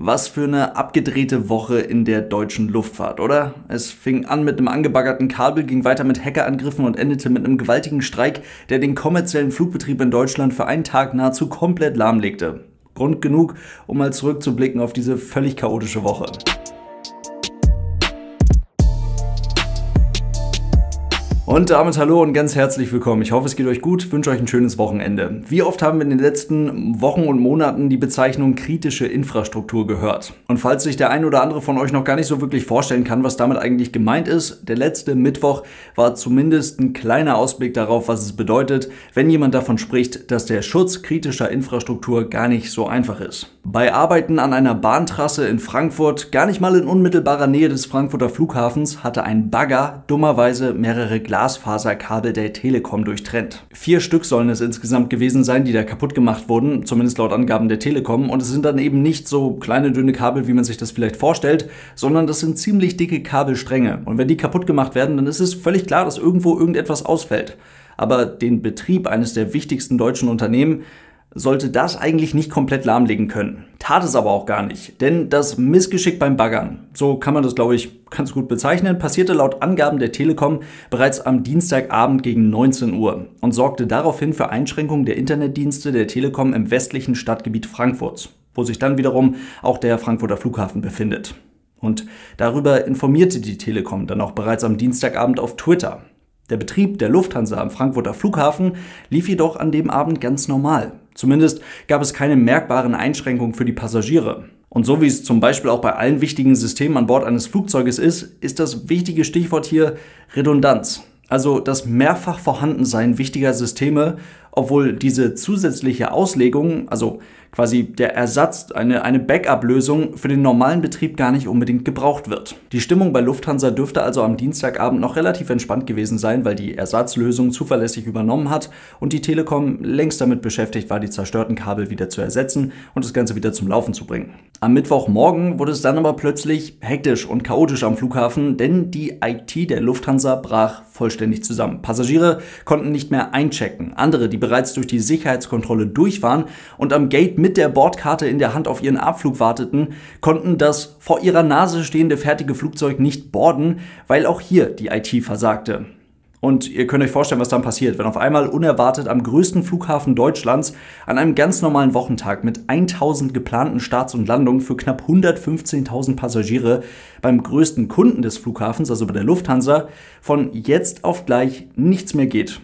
Was für eine abgedrehte Woche in der deutschen Luftfahrt, oder? Es fing an mit einem angebaggerten Kabel, ging weiter mit Hackerangriffen und endete mit einem gewaltigen Streik, der den kommerziellen Flugbetrieb in Deutschland für einen Tag nahezu komplett lahmlegte. Grund genug, um mal zurückzublicken auf diese völlig chaotische Woche. Und damit hallo und ganz herzlich willkommen. Ich hoffe, es geht euch gut, wünsche euch ein schönes Wochenende. Wie oft haben wir in den letzten Wochen und Monaten die Bezeichnung kritische Infrastruktur gehört? Und falls sich der ein oder andere von euch noch gar nicht so wirklich vorstellen kann, was damit eigentlich gemeint ist, der letzte Mittwoch war zumindest ein kleiner Ausblick darauf, was es bedeutet, wenn jemand davon spricht, dass der Schutz kritischer Infrastruktur gar nicht so einfach ist. Bei Arbeiten an einer Bahntrasse in Frankfurt, gar nicht mal in unmittelbarer Nähe des Frankfurter Flughafens, hatte ein Bagger dummerweise mehrere Glasfaserkabel der Telekom durchtrennt. Vier Stück sollen es insgesamt gewesen sein, die da kaputt gemacht wurden, zumindest laut Angaben der Telekom. Und es sind dann eben nicht so kleine, dünne Kabel, wie man sich das vielleicht vorstellt, sondern das sind ziemlich dicke Kabelstränge. Und wenn die kaputt gemacht werden, dann ist es völlig klar, dass irgendwo irgendetwas ausfällt. Aber den Betrieb eines der wichtigsten deutschen Unternehmen sollte das eigentlich nicht komplett lahmlegen können. Tat es aber auch gar nicht, denn das Missgeschick beim Baggern, so kann man das glaube ich ganz gut bezeichnen, passierte laut Angaben der Telekom bereits am Dienstagabend gegen 19 Uhr und sorgte daraufhin für Einschränkungen der Internetdienste der Telekom im westlichen Stadtgebiet Frankfurts, wo sich dann wiederum auch der Frankfurter Flughafen befindet. Und darüber informierte die Telekom dann auch bereits am Dienstagabend auf Twitter. Der Betrieb der Lufthansa am Frankfurter Flughafen lief jedoch an dem Abend ganz normal. Zumindest gab es keine merkbaren Einschränkungen für die Passagiere. Und so wie es zum Beispiel auch bei allen wichtigen Systemen an Bord eines Flugzeuges ist, ist das wichtige Stichwort hier Redundanz. Also das mehrfach Vorhandensein wichtiger Systeme, obwohl diese zusätzliche Auslegung, also quasi der Ersatz, eine, eine Backup-Lösung für den normalen Betrieb gar nicht unbedingt gebraucht wird. Die Stimmung bei Lufthansa dürfte also am Dienstagabend noch relativ entspannt gewesen sein, weil die Ersatzlösung zuverlässig übernommen hat und die Telekom längst damit beschäftigt war, die zerstörten Kabel wieder zu ersetzen und das Ganze wieder zum Laufen zu bringen. Am Mittwochmorgen wurde es dann aber plötzlich hektisch und chaotisch am Flughafen, denn die IT der Lufthansa brach vollständig zusammen. Passagiere konnten nicht mehr einchecken. Andere, die bereits durch die Sicherheitskontrolle durch waren und am Gate mit der Bordkarte in der Hand auf ihren Abflug warteten, konnten das vor ihrer Nase stehende fertige Flugzeug nicht borden, weil auch hier die IT versagte. Und ihr könnt euch vorstellen, was dann passiert, wenn auf einmal unerwartet am größten Flughafen Deutschlands an einem ganz normalen Wochentag mit 1000 geplanten Starts und Landungen für knapp 115.000 Passagiere beim größten Kunden des Flughafens, also bei der Lufthansa, von jetzt auf gleich nichts mehr geht.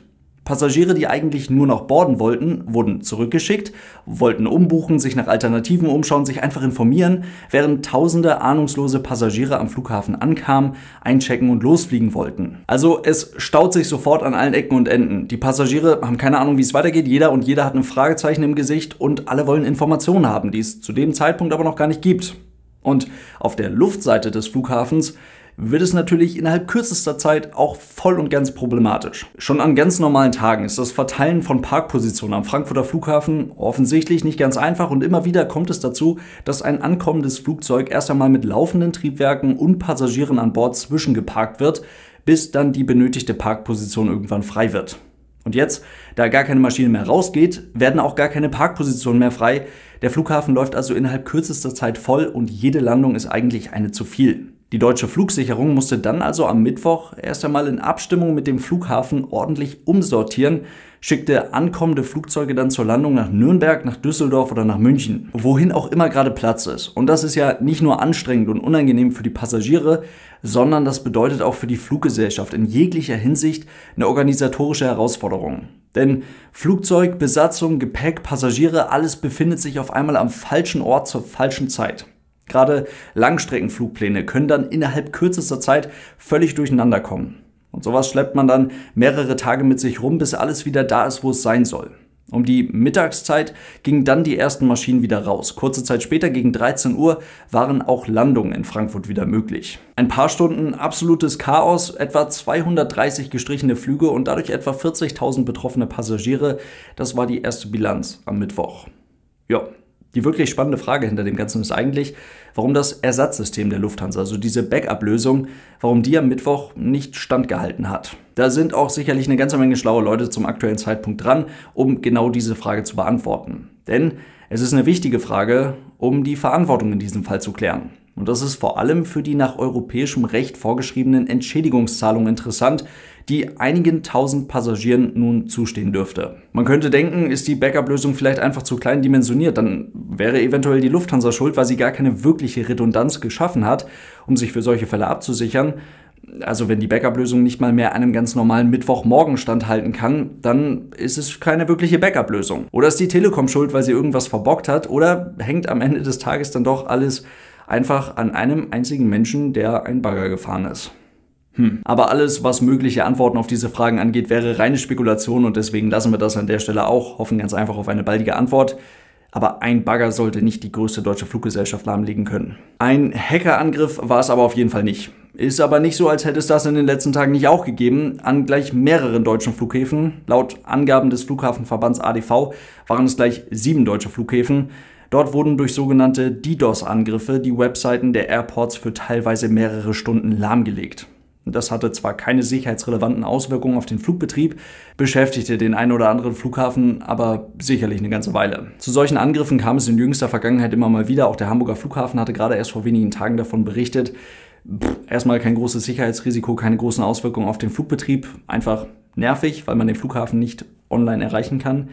Passagiere, die eigentlich nur noch borden wollten, wurden zurückgeschickt, wollten umbuchen, sich nach Alternativen umschauen, sich einfach informieren, während tausende ahnungslose Passagiere am Flughafen ankamen, einchecken und losfliegen wollten. Also es staut sich sofort an allen Ecken und Enden. Die Passagiere haben keine Ahnung, wie es weitergeht, jeder und jeder hat ein Fragezeichen im Gesicht und alle wollen Informationen haben, die es zu dem Zeitpunkt aber noch gar nicht gibt. Und auf der Luftseite des Flughafens wird es natürlich innerhalb kürzester Zeit auch voll und ganz problematisch. Schon an ganz normalen Tagen ist das Verteilen von Parkpositionen am Frankfurter Flughafen offensichtlich nicht ganz einfach und immer wieder kommt es dazu, dass ein ankommendes Flugzeug erst einmal mit laufenden Triebwerken und Passagieren an Bord zwischengeparkt wird, bis dann die benötigte Parkposition irgendwann frei wird. Und jetzt, da gar keine Maschine mehr rausgeht, werden auch gar keine Parkpositionen mehr frei. Der Flughafen läuft also innerhalb kürzester Zeit voll und jede Landung ist eigentlich eine zu viel. Die deutsche Flugsicherung musste dann also am Mittwoch erst einmal in Abstimmung mit dem Flughafen ordentlich umsortieren, schickte ankommende Flugzeuge dann zur Landung nach Nürnberg, nach Düsseldorf oder nach München, wohin auch immer gerade Platz ist. Und das ist ja nicht nur anstrengend und unangenehm für die Passagiere, sondern das bedeutet auch für die Fluggesellschaft in jeglicher Hinsicht eine organisatorische Herausforderung. Denn Flugzeug, Besatzung, Gepäck, Passagiere, alles befindet sich auf einmal am falschen Ort zur falschen Zeit. Gerade Langstreckenflugpläne können dann innerhalb kürzester Zeit völlig durcheinander kommen. Und sowas schleppt man dann mehrere Tage mit sich rum, bis alles wieder da ist, wo es sein soll. Um die Mittagszeit gingen dann die ersten Maschinen wieder raus. Kurze Zeit später, gegen 13 Uhr, waren auch Landungen in Frankfurt wieder möglich. Ein paar Stunden absolutes Chaos, etwa 230 gestrichene Flüge und dadurch etwa 40.000 betroffene Passagiere. Das war die erste Bilanz am Mittwoch. Ja, die wirklich spannende Frage hinter dem Ganzen ist eigentlich, warum das Ersatzsystem der Lufthansa, also diese Backup-Lösung, warum die am Mittwoch nicht standgehalten hat. Da sind auch sicherlich eine ganze Menge schlaue Leute zum aktuellen Zeitpunkt dran, um genau diese Frage zu beantworten. Denn es ist eine wichtige Frage um die Verantwortung in diesem Fall zu klären. Und das ist vor allem für die nach europäischem Recht vorgeschriebenen Entschädigungszahlungen interessant, die einigen tausend Passagieren nun zustehen dürfte. Man könnte denken, ist die Backup-Lösung vielleicht einfach zu klein dimensioniert, dann wäre eventuell die Lufthansa schuld, weil sie gar keine wirkliche Redundanz geschaffen hat, um sich für solche Fälle abzusichern. Also wenn die Backup-Lösung nicht mal mehr einem ganz normalen Mittwochmorgen standhalten kann, dann ist es keine wirkliche Backup-Lösung. Oder ist die Telekom schuld, weil sie irgendwas verbockt hat? Oder hängt am Ende des Tages dann doch alles einfach an einem einzigen Menschen, der ein Bagger gefahren ist. Hm. Aber alles, was mögliche Antworten auf diese Fragen angeht, wäre reine Spekulation und deswegen lassen wir das an der Stelle auch, hoffen ganz einfach auf eine baldige Antwort. Aber ein Bagger sollte nicht die größte deutsche Fluggesellschaft lahmlegen können. Ein Hackerangriff war es aber auf jeden Fall nicht. Ist aber nicht so, als hätte es das in den letzten Tagen nicht auch gegeben. An gleich mehreren deutschen Flughäfen, laut Angaben des Flughafenverbands ADV, waren es gleich sieben deutsche Flughäfen. Dort wurden durch sogenannte DDoS-Angriffe die Webseiten der Airports für teilweise mehrere Stunden lahmgelegt. Das hatte zwar keine sicherheitsrelevanten Auswirkungen auf den Flugbetrieb, beschäftigte den einen oder anderen Flughafen aber sicherlich eine ganze Weile. Zu solchen Angriffen kam es in jüngster Vergangenheit immer mal wieder. Auch der Hamburger Flughafen hatte gerade erst vor wenigen Tagen davon berichtet. Pff, erstmal kein großes Sicherheitsrisiko, keine großen Auswirkungen auf den Flugbetrieb. Einfach nervig, weil man den Flughafen nicht online erreichen kann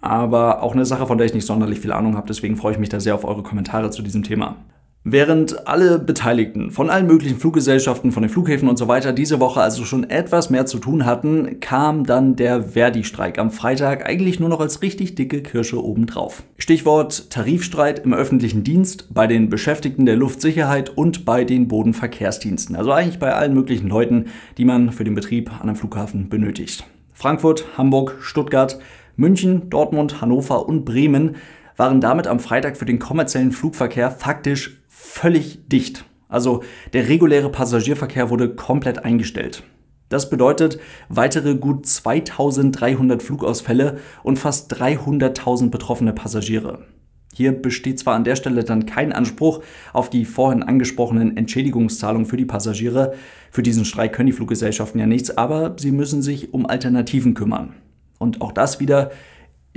aber auch eine Sache, von der ich nicht sonderlich viel Ahnung habe. Deswegen freue ich mich da sehr auf eure Kommentare zu diesem Thema. Während alle Beteiligten von allen möglichen Fluggesellschaften, von den Flughäfen und so weiter diese Woche also schon etwas mehr zu tun hatten, kam dann der Verdi-Streik am Freitag eigentlich nur noch als richtig dicke Kirsche obendrauf. Stichwort Tarifstreit im öffentlichen Dienst, bei den Beschäftigten der Luftsicherheit und bei den Bodenverkehrsdiensten. Also eigentlich bei allen möglichen Leuten, die man für den Betrieb an einem Flughafen benötigt. Frankfurt, Hamburg, Stuttgart, München, Dortmund, Hannover und Bremen waren damit am Freitag für den kommerziellen Flugverkehr faktisch völlig dicht. Also der reguläre Passagierverkehr wurde komplett eingestellt. Das bedeutet weitere gut 2300 Flugausfälle und fast 300.000 betroffene Passagiere. Hier besteht zwar an der Stelle dann kein Anspruch auf die vorhin angesprochenen Entschädigungszahlungen für die Passagiere. Für diesen Streik können die Fluggesellschaften ja nichts, aber sie müssen sich um Alternativen kümmern. Und auch das wieder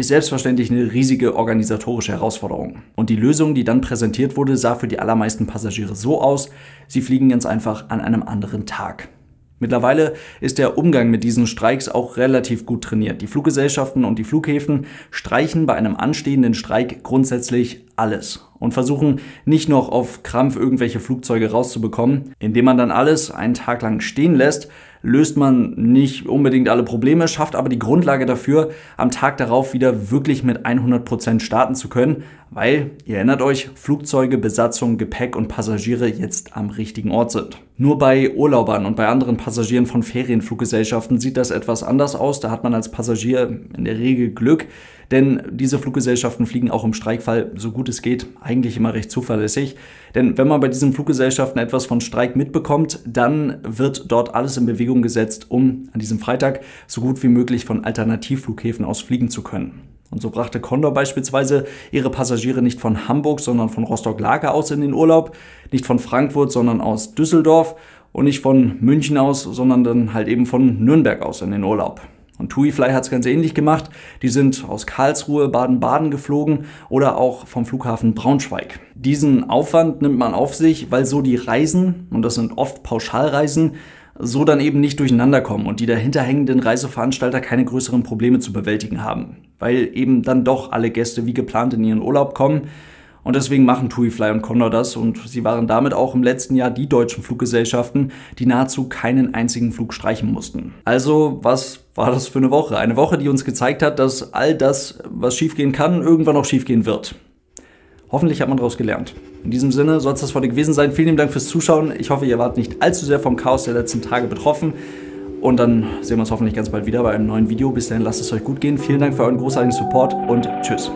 ist selbstverständlich eine riesige organisatorische Herausforderung. Und die Lösung, die dann präsentiert wurde, sah für die allermeisten Passagiere so aus, sie fliegen ganz einfach an einem anderen Tag. Mittlerweile ist der Umgang mit diesen Streiks auch relativ gut trainiert. Die Fluggesellschaften und die Flughäfen streichen bei einem anstehenden Streik grundsätzlich alles und versuchen nicht noch auf Krampf irgendwelche Flugzeuge rauszubekommen, indem man dann alles einen Tag lang stehen lässt, löst man nicht unbedingt alle Probleme, schafft aber die Grundlage dafür, am Tag darauf wieder wirklich mit 100% starten zu können, weil, ihr erinnert euch, Flugzeuge, Besatzung, Gepäck und Passagiere jetzt am richtigen Ort sind. Nur bei Urlaubern und bei anderen Passagieren von Ferienfluggesellschaften sieht das etwas anders aus. Da hat man als Passagier in der Regel Glück, denn diese Fluggesellschaften fliegen auch im Streikfall, so gut es geht, eigentlich immer recht zuverlässig. Denn wenn man bei diesen Fluggesellschaften etwas von Streik mitbekommt, dann wird dort alles in Bewegung gesetzt, um an diesem Freitag so gut wie möglich von Alternativflughäfen aus fliegen zu können. Und so brachte Condor beispielsweise ihre Passagiere nicht von Hamburg, sondern von Rostock-Lager aus in den Urlaub, nicht von Frankfurt, sondern aus Düsseldorf und nicht von München aus, sondern dann halt eben von Nürnberg aus in den Urlaub. Und TuiFly hat es ganz ähnlich gemacht. Die sind aus Karlsruhe, Baden-Baden geflogen oder auch vom Flughafen Braunschweig. Diesen Aufwand nimmt man auf sich, weil so die Reisen, und das sind oft Pauschalreisen, so dann eben nicht durcheinander kommen und die dahinterhängenden Reiseveranstalter keine größeren Probleme zu bewältigen haben, weil eben dann doch alle Gäste wie geplant in ihren Urlaub kommen und deswegen machen TuiFly und Condor das und sie waren damit auch im letzten Jahr die deutschen Fluggesellschaften, die nahezu keinen einzigen Flug streichen mussten. Also, was war das für eine Woche? Eine Woche, die uns gezeigt hat, dass all das, was schiefgehen kann, irgendwann auch schiefgehen wird. Hoffentlich hat man daraus gelernt. In diesem Sinne soll es das heute gewesen sein. Vielen Dank fürs Zuschauen. Ich hoffe, ihr wart nicht allzu sehr vom Chaos der letzten Tage betroffen. Und dann sehen wir uns hoffentlich ganz bald wieder bei einem neuen Video. Bis dahin lasst es euch gut gehen. Vielen Dank für euren großartigen Support und tschüss.